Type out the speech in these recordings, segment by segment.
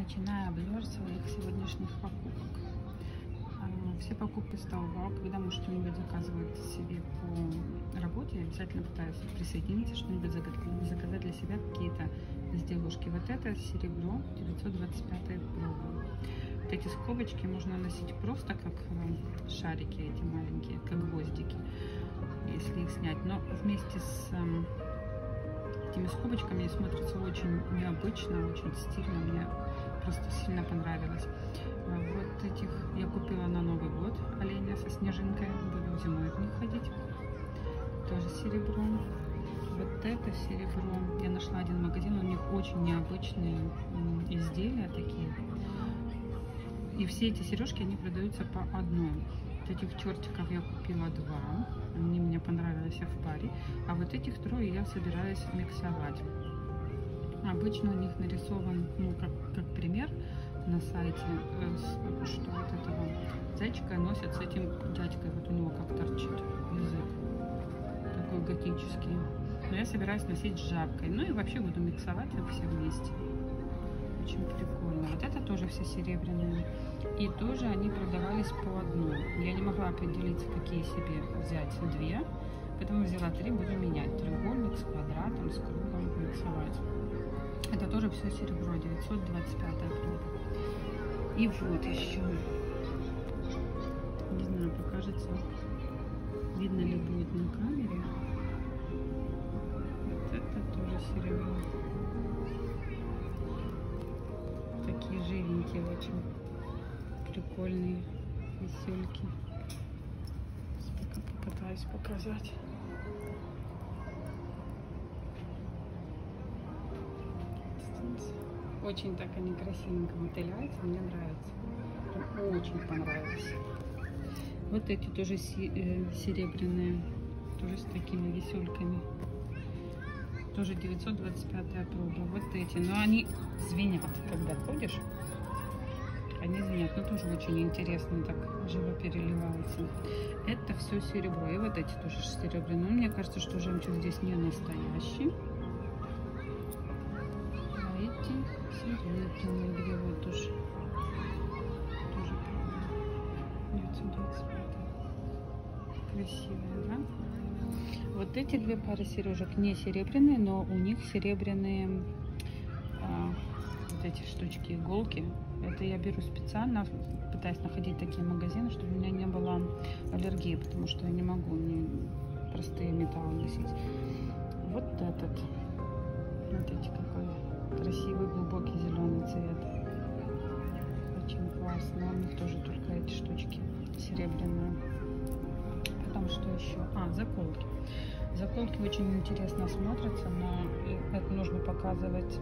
начинаю обзор своих сегодняшних покупок. А, Все покупки с когда мы что-нибудь заказываем себе по работе, я обязательно пытаюсь присоединиться, что-нибудь зака- заказать для себя, какие-то безделушки. Вот это серебро 925 проба. Вот эти скобочки можно носить просто как э, шарики эти маленькие, как гвоздики, если их снять. Но вместе с эм, этими скобочками смотрится очень необычно, очень стильно. Мне просто сильно понравилось. А Вот этих я купила на Новый год оленя со снежинкой. Буду зимой в них ходить. Тоже серебро. Вот это серебро. Я нашла один магазин, у них очень необычные изделия такие. И все эти сережки, они продаются по одной. Вот этих чертиков я купила два. Они мне понравились в паре. А вот этих трое я собираюсь миксовать. Обычно у них нарисован, ну, как, как пример на сайте, э, что вот этого зайчика носят с этим дядькой. Вот у него как торчит язык. Такой готический. Но я собираюсь носить с жабкой. Ну и вообще буду миксовать их все вместе. Очень прикольно. Вот это тоже все серебряные. И тоже они продавались по одной. Я не могла определиться, какие себе взять две. Поэтому взяла три, буду менять. Треугольник с квадратом, с кругом миксовать. Это тоже все серебро, 925 проба. И вот еще. Не знаю, покажется, видно ли будет на камере. Вот это тоже серебро. Такие живенькие очень. Прикольные весельки. Пока попытаюсь показать. Очень так они красивенько мотыляются, мне нравится. Очень понравилось. Вот эти тоже э, серебряные, тоже с такими весельками. Тоже 925 проба. Вот эти, но они звенят, когда ходишь. Они звенят, но тоже очень интересно, так живо переливаются. Это все серебро. И вот эти тоже серебряные. Но мне кажется, что жемчуг здесь не настоящий. Эти вот уж тоже. 925. Красивые, да? Вот эти две пары сережек не серебряные, но у них серебряные а, вот эти штучки, иголки. Это я беру специально, пытаюсь находить такие магазины, чтобы у меня не было аллергии, потому что я не могу не простые металлы носить. Вот этот. Смотрите, какой красивый глубокий зеленый цвет. Очень классно. У них тоже только эти штучки серебряные. Потом что еще? А, заколки. Заколки очень интересно смотрятся, но и это нужно показывать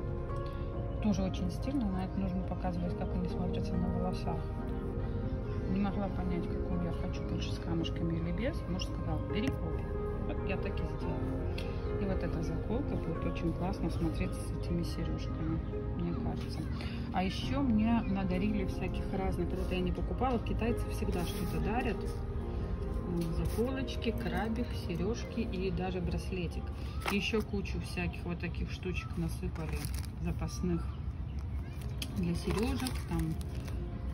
тоже очень стильно, но это нужно показывать, как они смотрятся на волосах. Не могла понять, больше с камушками или без. Муж сказал, бери обе. Вот я так и сделала. И вот эта заколка будет очень классно смотреться с этими сережками, мне кажется. А еще мне надарили всяких разных, это я не покупала, китайцы всегда что-то дарят. Заколочки, крабик, сережки и даже браслетик. И еще кучу всяких вот таких штучек насыпали запасных для сережек, там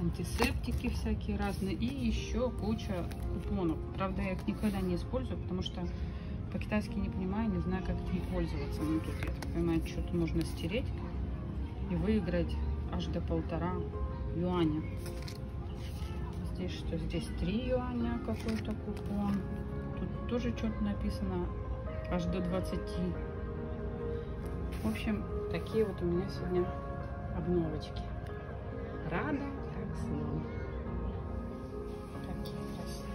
антисептики всякие разные и еще куча купонов. Правда, я их никогда не использую, потому что по-китайски не понимаю, не знаю, как этим пользоваться. Ну, тут, я так понимаю, что-то нужно стереть и выиграть аж до полтора юаня. Здесь что? Здесь 3 юаня какой-то купон. Тут тоже что-то написано аж до 20. В общем, такие вот у меня сегодня обновочки. Рада как слон. Такие красивые.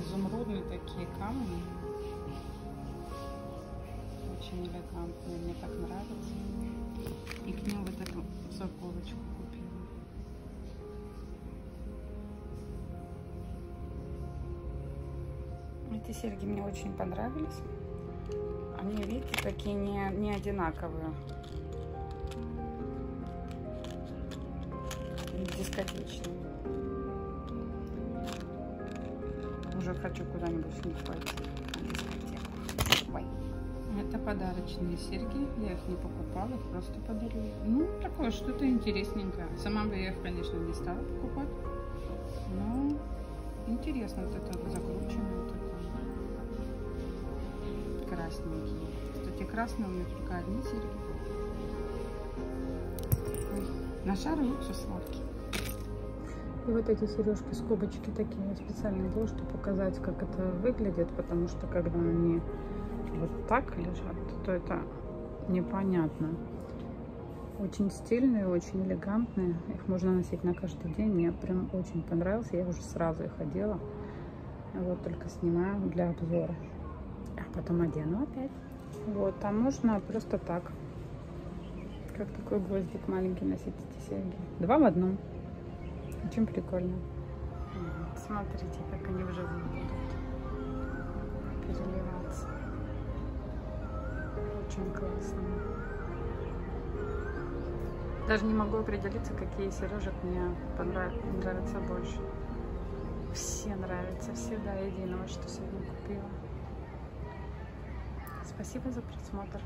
Изумрудные такие камни. Очень элегантные. Мне так нравится. И к ним вот эту заколочку купила. Эти серьги мне очень понравились. Они, видите, такие не, не одинаковые. Дискотечные. Уже хочу куда-нибудь с них пойти. на дискотеку. Ой. Это подарочные серьги. Я их не покупала. их просто подарили. Ну, такое что-то интересненькое. Сама бы я их, конечно, не стала покупать. Но интересно вот это закрученное такое. Красненькие. Кстати, красные у меня только одни серьги. На шары лучше сладкий. И вот эти сережки, скобочки такие я специально делаю, чтобы показать, как это выглядит, потому что когда они вот так лежат, то это непонятно. Очень стильные, очень элегантные. Их можно носить на каждый день. Мне прям очень понравился. Я уже сразу их одела. Вот только снимаю для обзора. А потом одену опять. Вот, а можно просто так. Как такой гвоздик маленький носить эти серьги. Два в одном. Очень прикольно. Смотрите, как они вживую будут переливаться. Очень классно. Даже не могу определиться, какие сережек мне нравятся больше. Все нравятся, все до единого, что сегодня купила. Спасибо за просмотр.